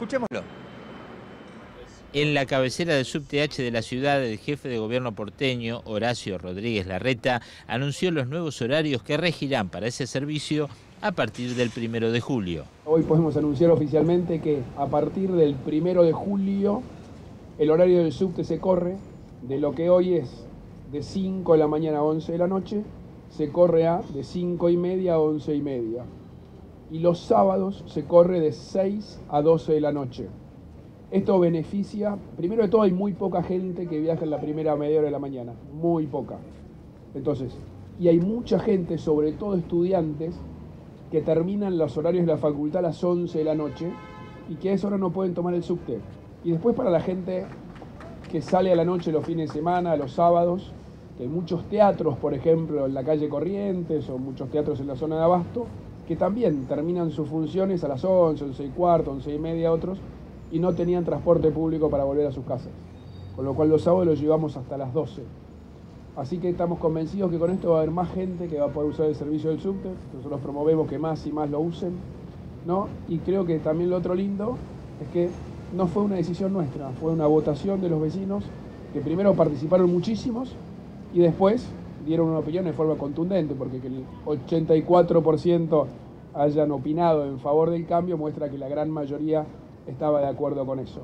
Escuchémoslo. En la cabecera del subTH de la ciudad, el jefe de gobierno porteño, Horacio Rodríguez Larreta, anunció los nuevos horarios que regirán para ese servicio a partir del primero de julio. Hoy podemos anunciar oficialmente que a partir del primero de julio el horario del subte se corre de lo que hoy es de 5 de la mañana a 11 de la noche, se corre a de 5 y media a 11 y media. Y los sábados se corre de 6 a 12 de la noche. Esto beneficia, primero de todo hay muy poca gente que viaja en la primera media hora de la mañana, muy poca. Entonces, y hay mucha gente, sobre todo estudiantes, que terminan los horarios de la facultad a las 11 de la noche y que a esa hora no pueden tomar el subte. Y después para la gente que sale a la noche los fines de semana, los sábados, que hay muchos teatros, por ejemplo, en la calle Corrientes o muchos teatros en la zona de Abasto, que también terminan sus funciones a las 11, 11 y cuarto, 11 y media otros, y no tenían transporte público para volver a sus casas. Con lo cual los sábados los llevamos hasta las 12. Así que estamos convencidos que con esto va a haber más gente que va a poder usar el servicio del subte. Nosotros promovemos que más y más lo usen. ¿no? Y creo que también lo otro lindo es que no fue una decisión nuestra, fue una votación de los vecinos que primero participaron muchísimos y después dieron una opinión de forma contundente, porque que el 84% hayan opinado en favor del cambio muestra que la gran mayoría estaba de acuerdo con eso.